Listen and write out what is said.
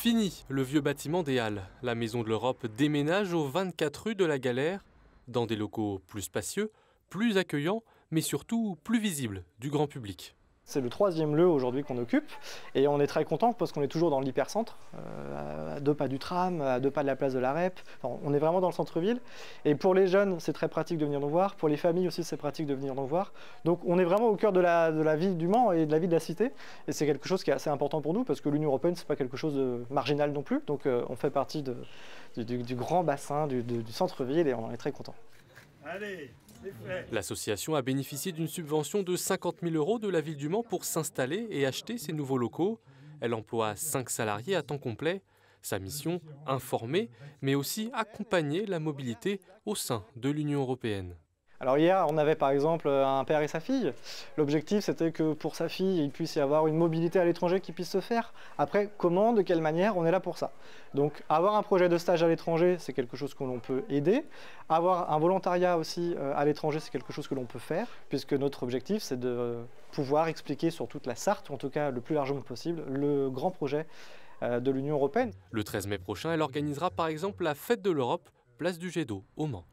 Fini le vieux bâtiment des Halles. La Maison de l'Europe déménage aux 24 rues de la Galère, dans des locaux plus spacieux, plus accueillants, mais surtout plus visibles du grand public. C'est le troisième lieu aujourd'hui qu'on occupe et on est très content parce qu'on est toujours dans l'hypercentre, euh, à deux pas du tram, à deux pas de la place de la REP. on est vraiment dans le centre-ville et pour les jeunes c'est très pratique de venir nous voir, pour les familles aussi c'est pratique de venir nous voir. Donc on est vraiment au cœur de la, de vie du Mans et de la vie de la cité et c'est quelque chose qui est assez important pour nous parce que l'Union Européenne c'est pas quelque chose de marginal non plus. Donc euh, on fait partie du, grand bassin, du, centre-ville et on est très content. L'association a bénéficié d'une subvention de 50 000 euros de la ville du Mans pour s'installer et acheter ces nouveaux locaux. Elle emploie 5 salariés à temps complet. Sa mission, informer, mais aussi accompagner la mobilité au sein de l'Union européenne. Alors hier, on avait par exemple un père et sa fille. L'objectif, c'était que pour sa fille, il puisse y avoir une mobilité à l'étranger qui puisse se faire. Après, comment, de quelle manière, on est là pour ça? Donc avoir un projet de stage à l'étranger, c'est quelque chose que l'on peut aider. Avoir un volontariat aussi euh, à l'étranger, c'est quelque chose que l'on peut faire, puisque notre objectif, c'est de pouvoir expliquer sur toute la Sarthe, ou en tout cas le plus largement possible, le grand projet euh, de l'Union européenne. Le 13 mai prochain, elle organisera par exemple la Fête de l'Europe, place du Jet d'eau au Mans.